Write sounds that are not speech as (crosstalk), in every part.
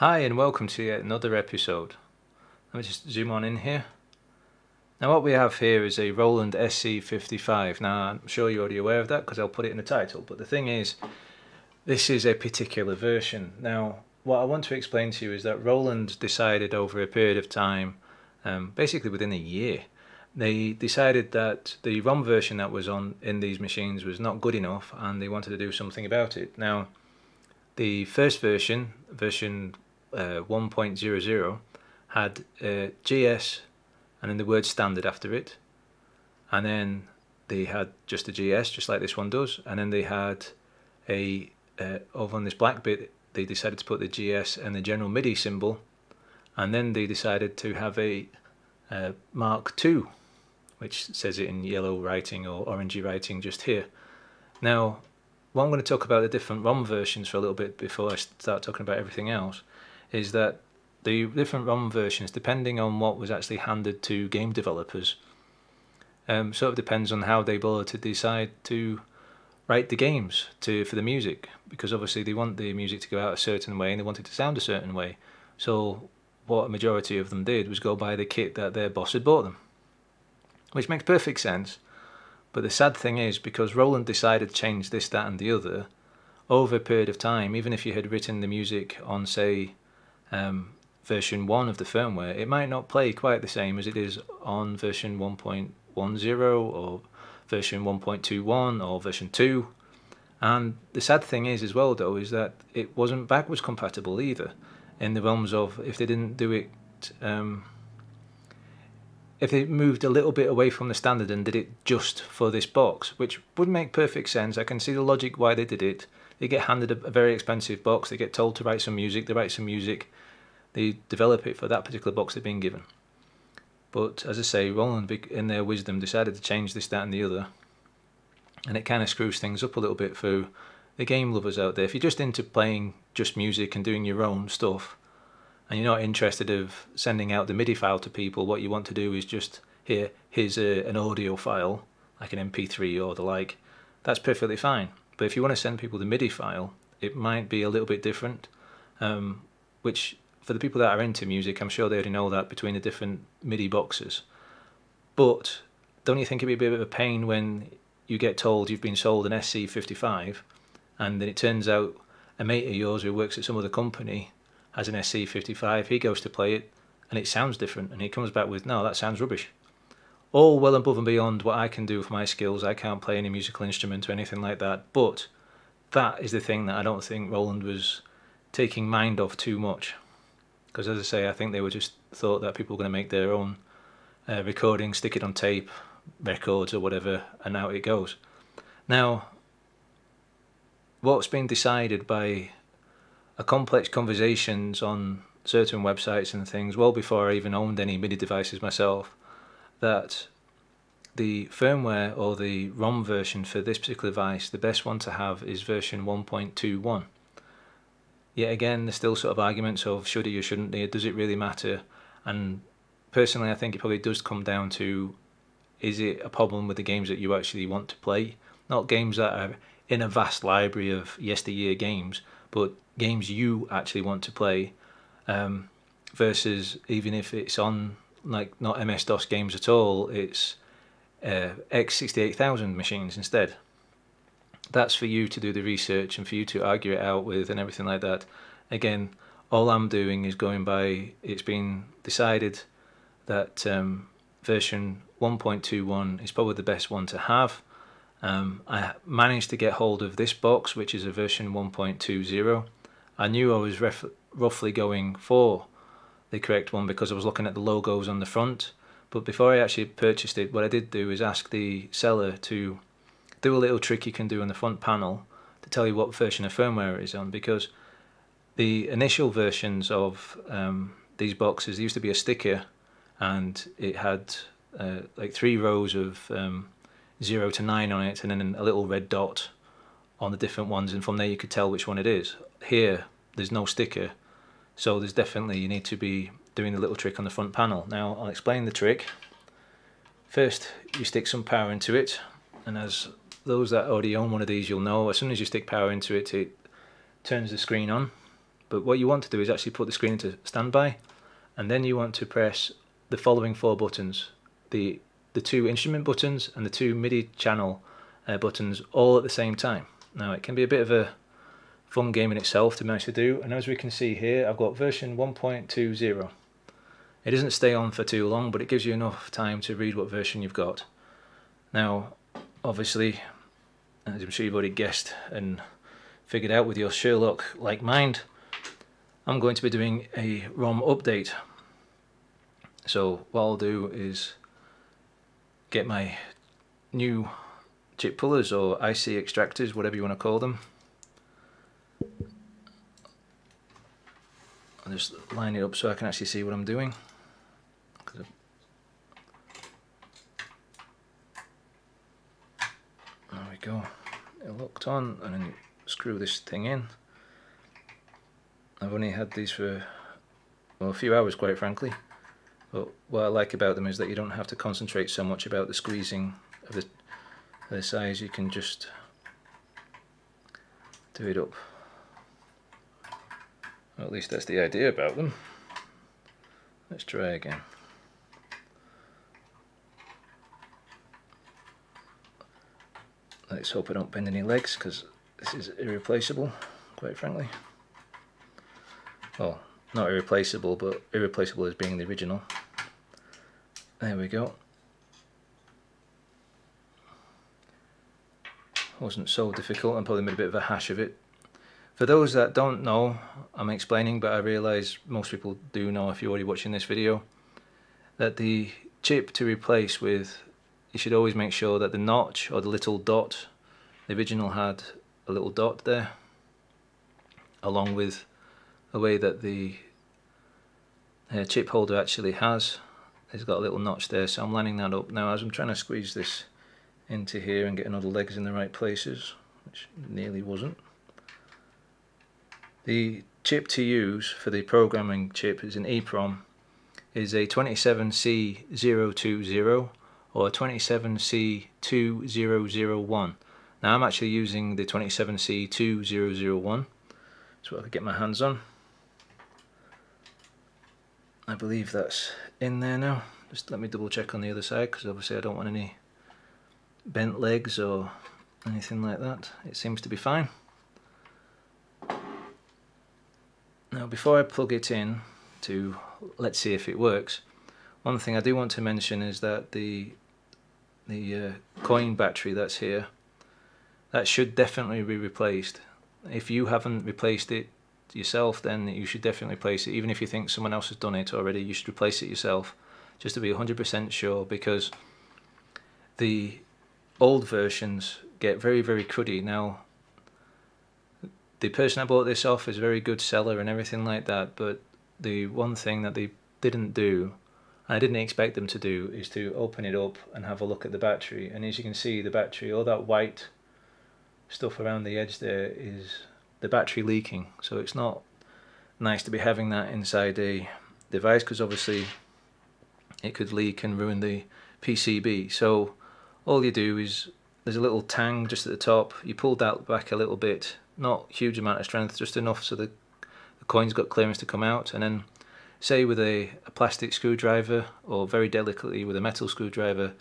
Hi and welcome to yet another episode. Let me just zoom on in here. Now what we have here is a Roland SC55. Now I'm sure you're already aware of that because I'll put it in the title, but the thing is, this is a particular version. Now what I want to explain to you is that Roland decided over a period of time, um, basically within a year, they decided that the ROM version that was on in these machines was not good enough and they wanted to do something about it. Now the first version, version uh, 1.00 had uh, GS and then the word standard after it. And then they had just a GS just like this one does. And then they had a uh, over on this black bit they decided to put the GS and the general MIDI symbol. And then they decided to have a uh, Mark II which says it in yellow writing or orangey writing just here. Now what I'm going to talk about the different ROM versions for a little bit before I start talking about everything else is that the different ROM versions, depending on what was actually handed to game developers, um, sort of depends on how they bother to decide to write the games to for the music, because obviously they want the music to go out a certain way and they want it to sound a certain way. So what a majority of them did was go buy the kit that their boss had bought them, which makes perfect sense. But the sad thing is, because Roland decided to change this, that, and the other, over a period of time, even if you had written the music on, say, um, version 1 of the firmware, it might not play quite the same as it is on version 1.10 or version 1.21 or version 2. And the sad thing is as well though is that it wasn't backwards compatible either in the realms of if they didn't do it um, if they moved a little bit away from the standard and did it just for this box, which would make perfect sense. I can see the logic why they did it. They get handed a, very expensive box, they get told to write some music, they write some music, they develop it for that particular box they've been given. But as I say, Roland, in their wisdom, decided to change this, that, and the other, and it kind of screws things up a little bit for the game lovers out there. If you're just into playing just music and doing your own stuff, and you're not interested of sending out the MIDI file to people, what you want to do is just here, here's a, an audio file, like an MP3 or the like. That's perfectly fine. But if you want to send people the MIDI file, it might be a little bit different, um, which for the people that are into music, I'm sure they already know that between the different MIDI boxes. But don't you think it'd be a bit of a pain when you get told you've been sold an SC55 and then it turns out a mate of yours who works at some other company has an SC55, he goes to play it and it sounds different and he comes back with, no, that sounds rubbish. All well above and beyond what I can do with my skills. I can't play any musical instrument or anything like that, but that is the thing that I don't think Roland was taking mind of too much because as I say, I think they were just thought that people were going to make their own uh, recording, stick it on tape, records or whatever, and out it goes. Now, what's been decided by a complex conversations on certain websites and things, well before I even owned any MIDI devices myself, that the firmware or the ROM version for this particular device, the best one to have is version 1.21 yet again, there's still sort of arguments of should he or shouldn't he, does it really matter? And personally, I think it probably does come down to is it a problem with the games that you actually want to play? Not games that are in a vast library of yesteryear games, but games you actually want to play um, versus even if it's on like not MS DOS games at all, it's uh, X68000 machines instead that's for you to do the research and for you to argue it out with and everything like that. Again, all I'm doing is going by it's been decided that um, version 1.21 is probably the best one to have. Um, I managed to get hold of this box, which is a version 1.20. I knew I was roughly going for the correct one because I was looking at the logos on the front. But before I actually purchased it, what I did do is ask the seller to do a little trick you can do on the front panel to tell you what version of firmware it is on because the initial versions of um, these boxes used to be a sticker and it had uh, like three rows of um, 0 to 9 on it and then a little red dot on the different ones and from there you could tell which one it is. Here there's no sticker so there's definitely you need to be doing the little trick on the front panel. Now I'll explain the trick. First you stick some power into it and as those that already own one of these, you'll know as soon as you stick power into it, it turns the screen on. but what you want to do is actually put the screen into standby and then you want to press the following four buttons the the two instrument buttons and the two MIDI channel uh, buttons all at the same time now it can be a bit of a fun game in itself to manage to do and as we can see here I've got version 1.20 it doesn't stay on for too long but it gives you enough time to read what version you've got. Now obviously as I'm sure you've already guessed and figured out with your Sherlock like mind I'm going to be doing a ROM update. So what I'll do is get my new chip pullers or IC extractors, whatever you want to call them. I'll just line it up so I can actually see what I'm doing. There we go. It locked on and then screw this thing in. I've only had these for well, a few hours quite frankly. But what I like about them is that you don't have to concentrate so much about the squeezing of the, the size, you can just do it up. Well, at least that's the idea about them. Let's try again. Let's hope I don't bend any legs because this is irreplaceable, quite frankly. Well, not irreplaceable, but irreplaceable as being the original. There we go. Wasn't so difficult, and probably made a bit of a hash of it. For those that don't know, I'm explaining, but I realise most people do know if you're already watching this video, that the chip to replace with, you should always make sure that the notch or the little dot, the original had a little dot there, along with the way that the uh, chip holder actually has. It's got a little notch there so I'm lining that up. Now as I'm trying to squeeze this into here and getting all the legs in the right places which nearly wasn't the chip to use for the programming chip is an EEPROM is a 27C020 or 27C2001 now I'm actually using the 27C2001 so I could get my hands on I believe that's in there now. Just let me double check on the other side because obviously I don't want any bent legs or anything like that. It seems to be fine. Now before I plug it in to let's see if it works, one thing I do want to mention is that the the uh, coin battery that's here, that should definitely be replaced. If you haven't replaced it yourself, then you should definitely replace it. Even if you think someone else has done it already, you should replace it yourself just to be 100% sure because the old versions get very, very cruddy. Now, the person I bought this off is a very good seller and everything like that, but the one thing that they didn't do, I didn't expect them to do, is to open it up and have a look at the battery. And as you can see, the battery, all that white stuff around the edge there is the battery leaking. So it's not nice to be having that inside a device because obviously it could leak and ruin the PCB so all you do is there's a little tang just at the top. You pull that back a little bit not huge amount of strength just enough so the, the coin's got clearance to come out. And then say with a, a plastic screwdriver or very delicately with a metal screwdriver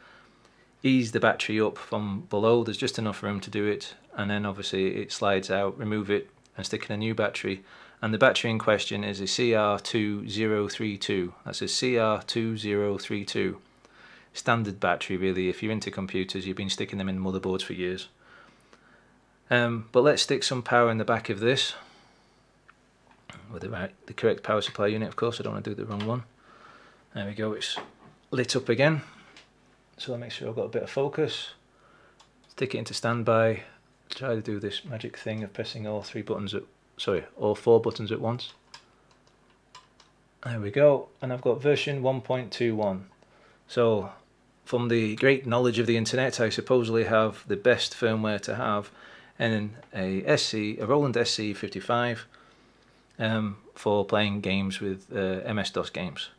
ease the battery up from below there's just enough room to do it. And then obviously it slides out remove it and stick in a new battery. And the battery in question is a CR2032 that's a CR2032 standard battery really. If you're into computers you've been sticking them in motherboards for years um, but let's stick some power in the back of this. With the, right, the correct power supply unit of course. I don't want to do the wrong one. There we go it's lit up again. So I'll make sure I've got a bit of focus. Stick it into standby. Try to do this magic thing of pressing all three buttons at sorry all four buttons at once. There we go and I've got version 1.21 so from the great knowledge of the internet I supposedly have the best firmware to have in a SC a Roland SC55 um, for playing games with uh, MS-DOS games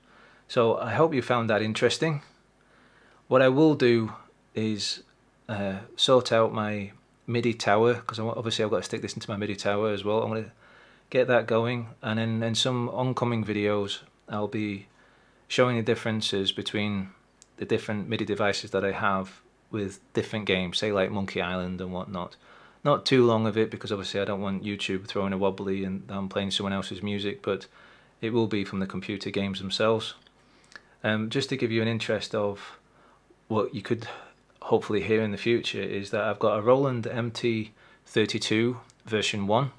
so I hope you found that interesting what I will do is uh, sort out my MIDI tower because obviously I've got to stick this into my MIDI tower as well. I'm going to get that going and in, in some oncoming videos I'll be showing the differences between the different MIDI devices that I have with different games, say like Monkey Island and whatnot. Not too long of it because obviously I don't want YouTube throwing a wobbly and I'm playing someone else's music, but it will be from the computer games themselves. Um, just to give you an interest of what you could hopefully hear in the future is that I've got a Roland MT32 version 1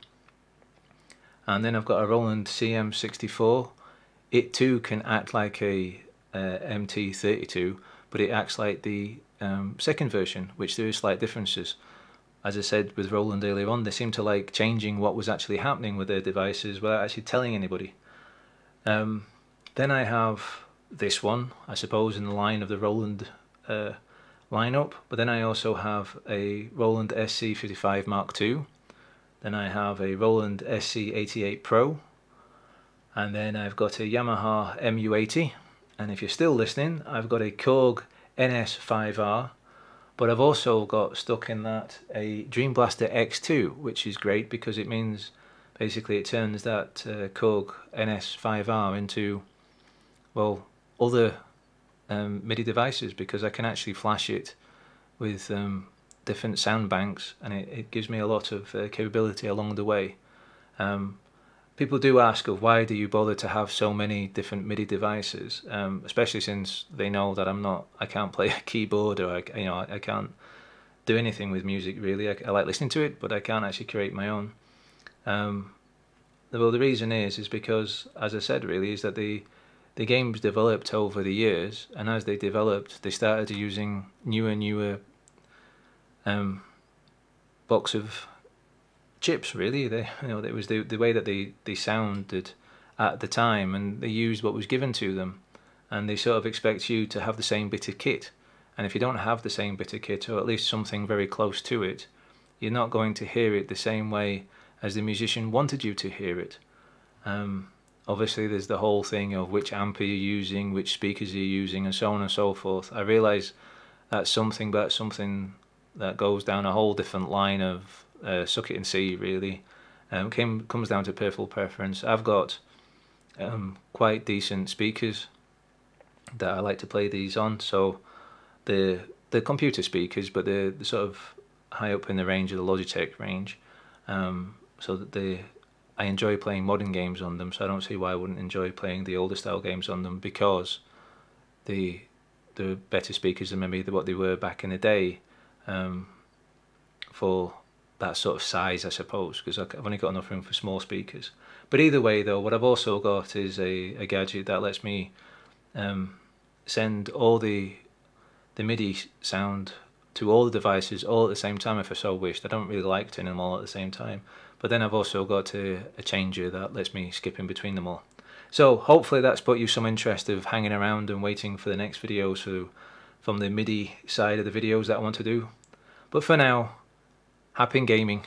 and then I've got a Roland CM64 it too can act like a uh, MT32 but it acts like the um, second version which there is slight differences as I said with Roland earlier on they seem to like changing what was actually happening with their devices without actually telling anybody um, then I have this one I suppose in the line of the Roland uh, lineup but then I also have a Roland SC55 Mark II then I have a Roland SC88 Pro. And then I've got a Yamaha MU80. And if you're still listening, I've got a Korg NS5R. But I've also got stuck in that a Dream Blaster X2, which is great because it means basically it turns that uh, Korg NS5R into, well, other um, MIDI devices because I can actually flash it with um, different sound banks and it, it gives me a lot of uh, capability along the way. Um, people do ask of why do you bother to have so many different MIDI devices, um, especially since they know that I'm not, I can't play (laughs) a keyboard or I, you know, I, I can't do anything with music really. I, I, like listening to it, but I can't actually create my own. Um, well, the reason is is because, as I said, really, is that the the games developed over the years, and as they developed, they started using newer, and newer um, box of chips. Really, they you know it was the the way that they they sounded at the time, and they used what was given to them, and they sort of expect you to have the same bit of kit. And if you don't have the same bit of kit, or at least something very close to it, you're not going to hear it the same way as the musician wanted you to hear it. Um, obviously, there's the whole thing of which amp are you using, which speakers are you using, and so on and so forth. I realise that's something, but something that goes down a whole different line of uh, suck it and see really. Um, came, comes down to personal preference. I've got um, quite decent speakers that I like to play these on. So the the computer speakers, but they're, they're sort of high up in the range of the Logitech range. Um, so that they, I enjoy playing modern games on them. So I don't see why I wouldn't enjoy playing the older style games on them because the the better speakers than maybe what they were back in the day um, for that sort of size, I suppose, because I've only got enough room for small speakers. But either way, though, what I've also got is a, a gadget that lets me um, send all the the MIDI sound to all the devices all at the same time if I so wished. I don't really like turning them all at the same time. But then I've also got a, a changer that lets me skip in between them all. So hopefully that's put you some interest of hanging around and waiting for the next video so from the MIDI side of the videos that I want to do. But for now, happy gaming.